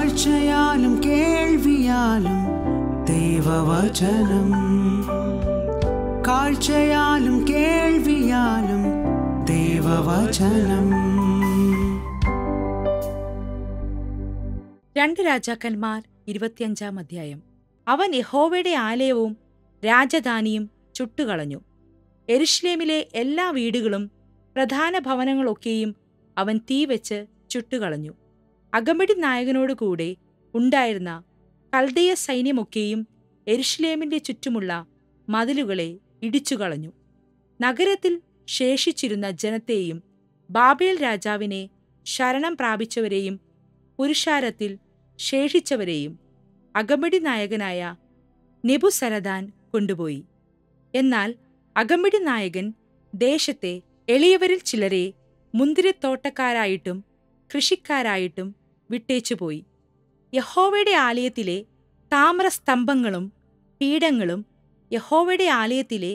കാഴ്ചയാലും കേൾവിയാലും ദൈവവചനം. കാഴ്ചയാലും കേൾവിയാലും ദൈവവചനം. രണ്ട് രാജാക്കന്മാർ ഇരുപത്തിയഞ്ചാം അധ്യായം. അവൻ യഹോവയുടെ ആലയവും രാജധാനിയും ചുട്ടുകളഞ്ഞു. എരുഷ്ലേമിലെ എല്ലാ വീടുകളും പ്രധാന ഭവനങ്ങളൊക്കെയും അവൻ തീ വെച്ച് ചുട്ടുകളഞ്ഞു. അകമ്പടി നായകനോട് കൂടെ ഉണ്ടായിരുന്ന കൽദയ സൈന്യമൊക്കെയും എരുഷ്ലേമിന്റെ ചുറ്റുമുള്ള മതിലുകളെ ഇടിച്ചുകളഞ്ഞു. നഗരത്തിൽ ശേഷിച്ചിരുന്ന ജനത്തെയും ബാബേൽ രാജാവിനെ ശരണം പ്രാപിച്ചവരെയും പുരുഷാരത്തിൽ ശേഷിച്ചവരെയും അകമ്പടി നായകനായ നെബുസരദാൻ കൊണ്ടുപോയി. എന്നാൽ അകമ്പടി നായകൻ ദേശത്തെ എളിയവരിൽ ചിലരെ മുന്തിരിത്തോട്ടക്കാരായിട്ടും കൃഷിക്കാരായിട്ടും വിട്ടേച്ചുപോയി യഹോവയുടെ ആലയത്തിലെ താമ്രസ്തംഭങ്ങളും പീഠങ്ങളും യഹോവയുടെ ആലയത്തിലെ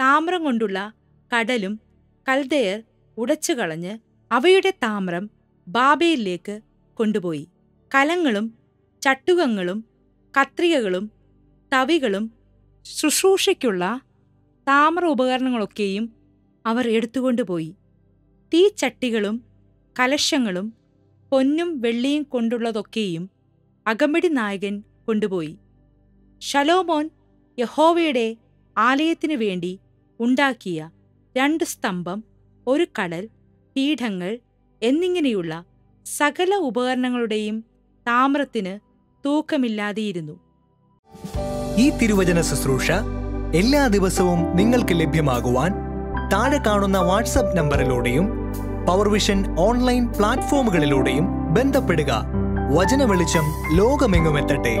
താമ്രം കൊണ്ടുള്ള കടലും കൽദയർ ഉടച്ചുകളഞ്ഞ് അവയുടെ താമ്രം ബാബയിലേക്ക് കൊണ്ടുപോയി. കലങ്ങളും ചട്ടുകങ്ങളും കത്രികകളും തവികളും ശുശ്രൂഷയ്ക്കുള്ള താമ്ര ഉപകരണങ്ങളൊക്കെയും അവർ എടുത്തുകൊണ്ടുപോയി. തീച്ചട്ടികളും കലശങ്ങളും പൊന്നും വെള്ളിയും കൊണ്ടുള്ളതൊക്കെയും അകമ്പടി നായകൻ കൊണ്ടുപോയി. ഷലോമോൻ യഹോവയുടെ ആലയത്തിനു വേണ്ടി ഉണ്ടാക്കിയ രണ്ട് സ്തംഭം ഒരു കടൽ പീഠങ്ങൾ എന്നിങ്ങനെയുള്ള സകല ഉപകരണങ്ങളുടെയും താമ്രത്തിന് തൂക്കമില്ലാതെയിരുന്നു. ഈ തിരുവചന ശുശ്രൂഷ എല്ലാ ദിവസവും നിങ്ങൾക്ക് ലഭ്യമാകുവാൻ താഴെ കാണുന്ന വാട്സപ്പ് നമ്പറിലൂടെയും പവർവിഷൻ ഓൺലൈൻ പ്ലാറ്റ്ഫോമുകളിലൂടെയും ബന്ധപ്പെടുക. വചന വെളിച്ചം ലോകമെങ്ങുമെത്തട്ടെ.